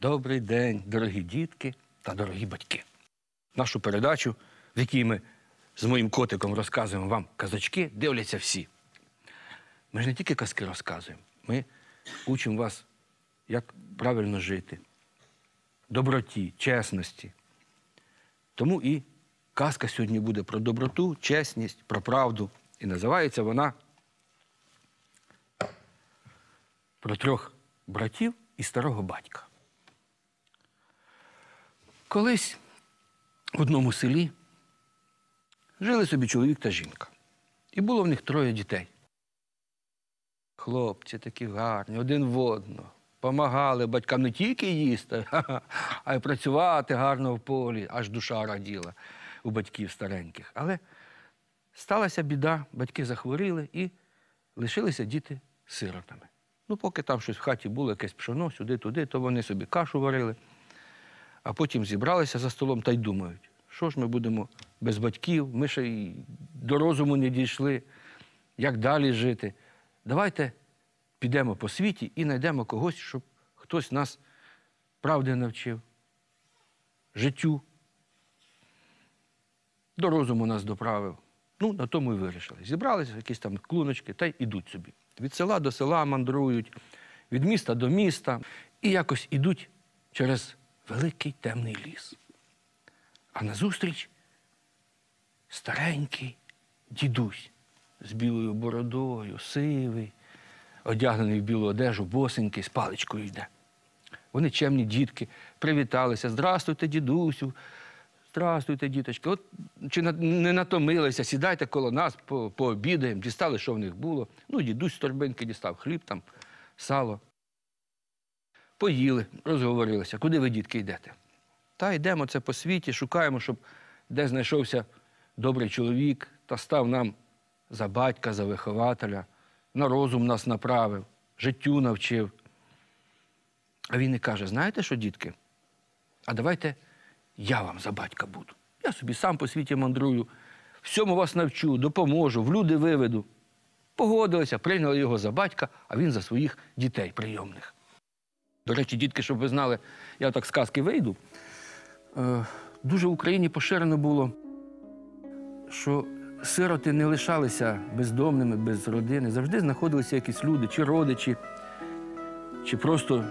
Добрий день, дорогі дітки та дорогі батьки. Нашу передачу, в якій ми з моїм котиком розказуємо вам казочки, дивляться всі. Ми ж не тільки казки розказуємо, ми учимо вас, як правильно жити, доброті, чесності. Тому і казка сьогодні буде про доброту, чесність, про правду. І називається вона про трьох братів і старого батька. Колись в одному селі жили собі чоловік та жінка. І було в них троє дітей. Хлопці такі гарні, один в одного. Помагали батькам не тільки їсти, а й працювати гарно в полі, аж душа раділа у батьків стареньких. Але сталася біда, батьки захворіли і лишилися діти сиротами. Ну, поки там щось в хаті було, якесь пшоно, сюди-туди, то вони собі кашу варили, а потім зібралися за столом та й думають, що ж ми будемо без батьків, ми ще й до розуму не дійшли, як далі жити. Давайте підемо по світі і знайдемо когось, щоб хтось нас правди навчив, життю, до розуму нас доправив. Ну, на тому і вирішили. Зібралися якісь там клуночки та й ідуть собі. Від села до села мандрують, від міста до міста. І якось ідуть через великий темний ліс. А назустріч старенький дідусь з білою бородою, сивий, одягнений в білу одежу, босенький, з паличкою йде. Вони чемні дітки, привіталися. Здрастуйте, дідусю. Здрастуйте, діточки. От чи не натомилися, сідайте коло нас, по, пообідаємо, дістали, що в них було. Ну, дідусь з торбинки дістав хліб там, сало. Поїли, розговорилися. Куди ви, дітки, йдете? Та йдемо це по світі, шукаємо, щоб де знайшовся добрий чоловік та став нам за батька, за вихователя, на розум нас направив, життю навчив. А він і каже: знаєте що, дітки? А давайте я вам за батька буду. Я собі сам по світі мандрую, всьому вас навчу, допоможу, в люди виведу. Погодилися, прийняли його за батька, а він за своїх дітей прийомних. До речі, дітки, щоб ви знали, я так з казки вийду. Е, дуже в Україні поширено було, що сироти не лишалися бездомними, без родини. Завжди знаходилися якісь люди, чи родичі, чи просто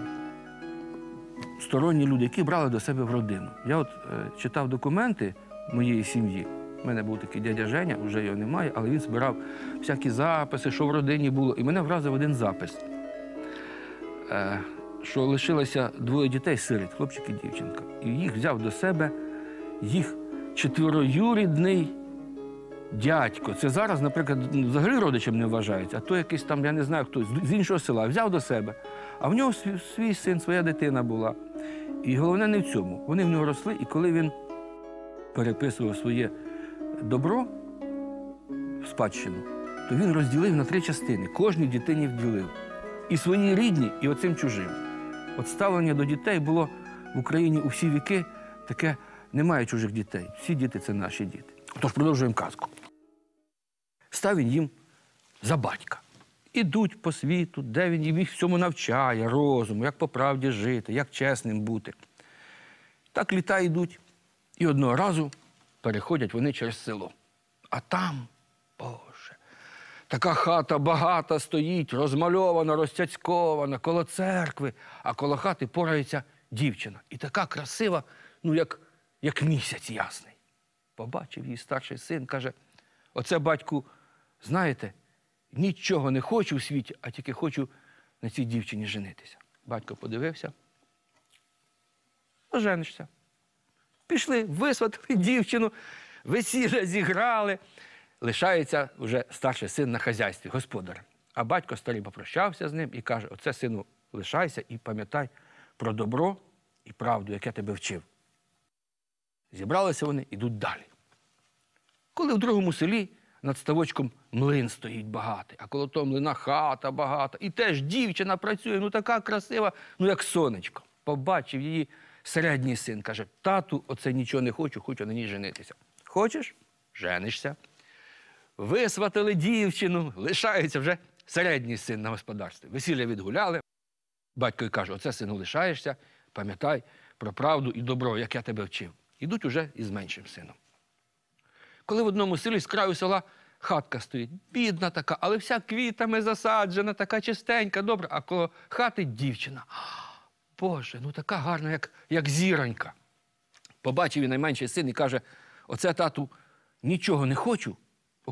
сторонні люди, які брали до себе в родину. Я от е, читав документи моєї сім'ї. У мене був такий дядя Женя, вже його немає, але він збирав всякі записи, що в родині було. І мене вразив один запис, е, що лишилося двоє дітей сиріт, хлопчик і дівчинка. І їх взяв до себе їх четвероюрідний дядько. Це зараз, наприклад, взагалі родичем не вважається, а то якийсь там, я не знаю хто, з іншого села, взяв до себе. А в нього свій, свій син, своя дитина була. І головне не в цьому. Вони в нього росли, і коли він переписував своє добро в спадщину, то він розділив на три частини. Кожній дитині вділив. І свої рідні, і оцим чужим. От ставлення до дітей було в Україні у всі віки таке немає чужих дітей. Всі діти це наші діти. Тож продовжуємо казку. Став він їм за батька. Ідуть по світу, де він їм їх всьому навчає, розуму, як по правді жити, як чесним бути. Так літа йдуть. І одного разу переходять вони через село. А там, Боже, така хата багата стоїть, розмальована, розцяцькована, коло церкви, а коло хати порається дівчина. І така красива, ну, як, як місяць ясний. Побачив її старший син, каже: оце, батьку, знаєте, нічого не хочу у світі, а тільки хочу на цій дівчині женитися. Батько подивився. Оженишся. Пішли, висватили дівчину, весілля зіграли. Лишається вже старший син на хазяйстві, господар. А батько старий попрощався з ним і каже: Оце, сину, лишайся і пам'ятай про добро і правду, яке тебе вчив. Зібралися вони, ідуть далі. Коли в другому селі над ставочком млин стоїть багатий, а коло того млина хата багата, і теж дівчина працює, ну така красива, ну як сонечко. Побачив її середній син, каже: тату, оце нічого не хочу, хочу на ній женитися. Хочеш? Женишся. Висватили дівчину, лишається вже середній син на господарстві. Весілля відгуляли. Батько й каже: оце сину лишаєшся, Пам'ятай про правду і добро, як я тебе вчив. Ідуть уже із меншим сином. Коли в одному селі з краю села хатка стоїть, бідна така, але вся квітами засаджена, така чистенька, добра, а коло хати дівчина. Боже, ну така гарна, як, як зіронька. Побачив він найменший син і каже: оце тату, нічого не хочу,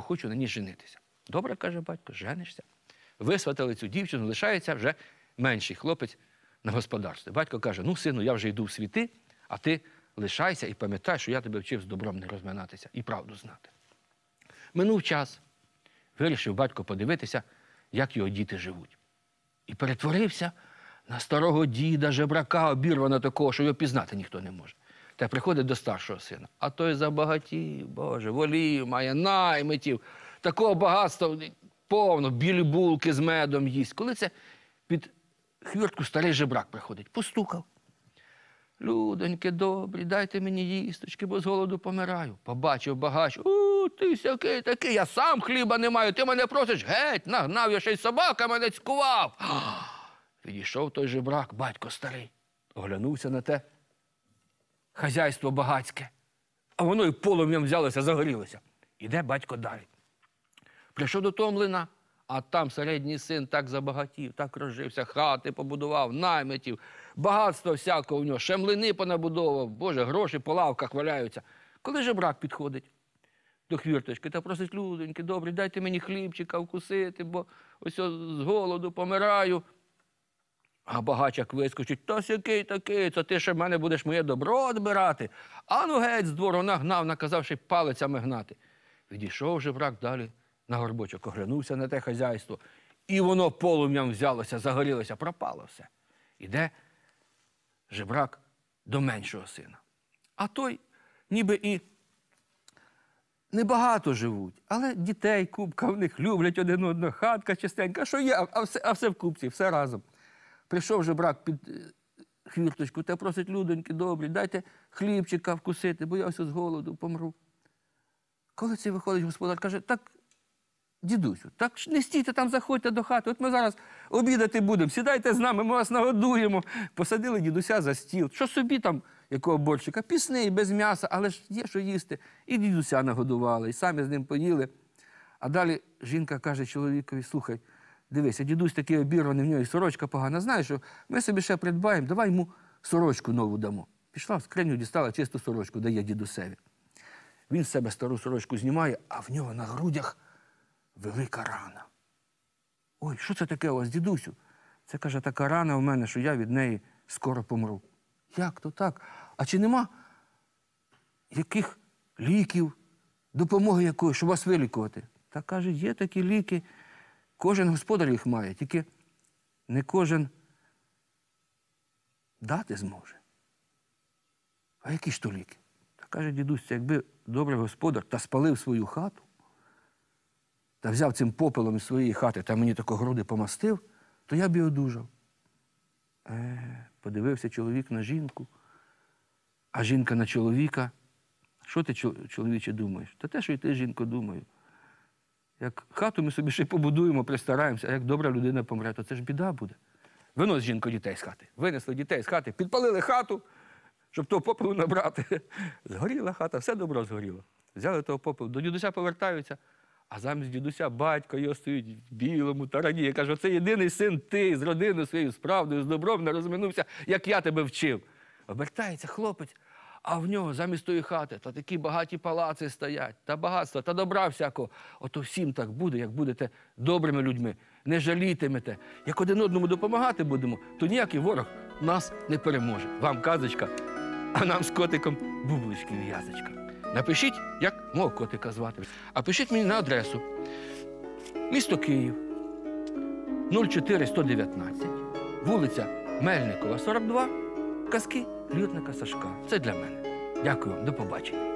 хочу на ній женитися. Добре, каже батько, женишся. Висватали цю дівчину, лишається вже менший хлопець на господарстві. Батько каже: ну, сину, я вже йду в світи, а ти лишайся і пам'ятай, що я тебе вчив з добром не розминатися і правду знати. Минув час. Вирішив батько подивитися, як його діти живуть. І перетворився на старого діда, жебрака, обірвана такого, що його пізнати ніхто не може. Та приходить до старшого сина. А той забагатів, Боже, волів, має наймитів, такого багатства повно, білі булки з медом їсть. Коли це під хвіртку старий жебрак приходить, постукав. Людоньки добрі, дайте мені їсточки, бо з голоду помираю. Побачив багач. У, ти сякий такий, я сам хліба не маю. Ти мене просиш геть, нагнав я ще й собака мене цькував. Відійшов той жебрак, батько старий, оглянувся на те хазяйство багацьке. А воно і полум'ям взялося, загорілося. Іде батько далі. Прийшов до того млина, а там середній син так забагатів, так розжився, хати побудував, наймитів, багатство всякого в нього, ще млини понабудовував, Боже, гроші по лавках валяються. Коли же брак підходить до хвірточки та просить людоньки, добрі, дайте мені хлібчика вкусити, бо ось з голоду помираю. А багачак вискочить, та сякий такий, це ти ще в мене будеш моє добро відбирати. А ну геть з двору нагнав, наказавши палицями гнати. Відійшов же брак далі на горбочок, оглянувся на те хазяйство, і воно полум'ям взялося, загорілося, пропало все. Іде жебрак до меншого сина. А той ніби і небагато живуть, але дітей купка в них люблять один одного, хатка чистенька, що є, а все, а все в купці, все разом. Прийшов жебрак під е, хвірточку та просить людоньки добрі, дайте хлібчика вкусити, бо я ось з голоду помру. Коли це виходить господар, каже, так, дідусю, так не стійте там, заходьте до хати. От ми зараз обідати будемо, сідайте з нами, ми вас нагодуємо. Посадили дідуся за стіл. Що собі там, якого борщика? Пісний, без м'яса, але ж є що їсти. І дідуся нагодували, і самі з ним поїли. А далі жінка каже чоловікові: слухай, дивися, дідусь такий обірваний, в нього і сорочка погана. Знаєш, що ми собі ще придбаємо, давай йому сорочку нову дамо. Пішла в скриню, дістала чисту сорочку, дає дідусеві. Він з себе стару сорочку знімає, а в нього на грудях велика рана. Ой, що це таке у вас, дідусю? Це каже, така рана в мене, що я від неї скоро помру. Як то так? А чи нема яких ліків, допомоги якої, щоб вас вилікувати? Та каже, є такі ліки. Кожен господар їх має, тільки не кожен дати зможе. А які ж то ліки? Та каже дідусь, якби добрий господар та спалив свою хату, та взяв цим попелом із своєї хати та мені тако груди помастив, то я б і одужав. Е, подивився чоловік на жінку, а жінка на чоловіка. Що ти, чоловіче, думаєш? Та те, що і ти, жінко, думаю. Як хату ми собі ще побудуємо, пристараємося, а як добра людина помре, то це ж біда буде. Винос жінко дітей з хати. Винесли дітей з хати, підпалили хату, щоб того попелу набрати. Згоріла хата, все добро згоріло. Взяли того попелу, до дідуся повертаються, а замість дідуся батько його стоїть в білому тарані. Каже, оце єдиний син ти з родиною своєю, з правдою, з добром не розминувся, як я тебе вчив. Обертається хлопець, а в нього замість тої хати та такі багаті палаци стоять, та багатства, та добра всякого. Ото всім так буде, як будете добрими людьми, не жалітимете. Як один одному допомагати будемо, то ніякий ворог нас не переможе. Вам казочка, а нам з котиком бублички в'язочка. Напишіть, як мого котика звати. А пишіть мені на адресу. Місто Київ, 04119, вулиця Мельникова, 42, казки Лютника Сашка. Це для мене. Дякую до побачення.